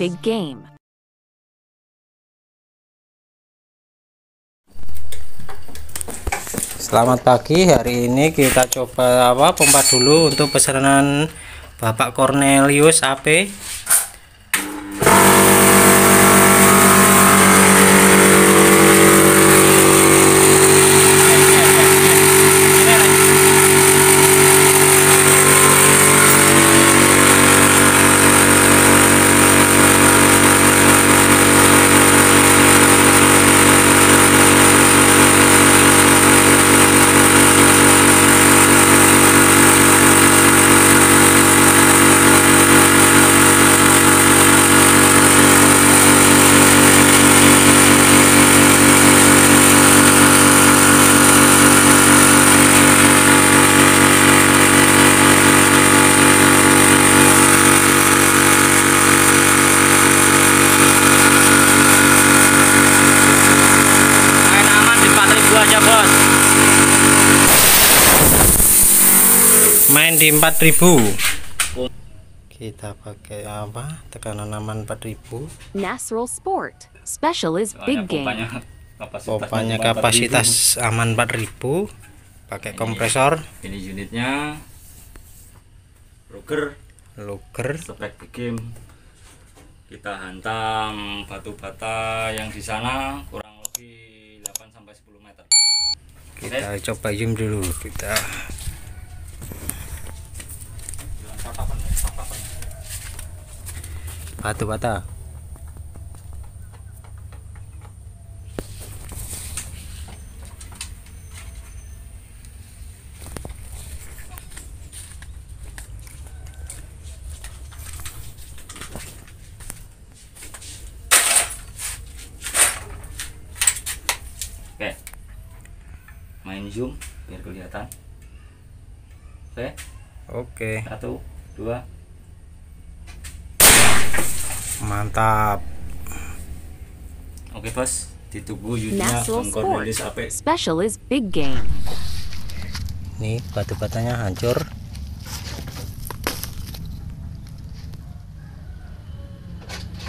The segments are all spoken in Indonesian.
Big Game. Selamat pagi, hari ini kita coba apa pompa dulu untuk pesanan Bapak Cornelius AP. Main aman di 4000 aja bos. Main di 4000. Kita pakai apa? Tekanan aman 4000. Nasrul Sport. Specialist Big Game. Popanya kapasitas aman 4000. Pakai kompresor ini unitnya Ruger Luger spek big game kita hantam batu bata yang di sana kurang lebih 8 sampai 10 meter kita coba zoom dulu kita batu bata. Oke. Main zoom biar kelihatan. Oke. Oke. Satu dua mantap oke bos ditunggu Sport. Cornelis AP Specialist Big Game. nih batu batanya hancur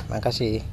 makasih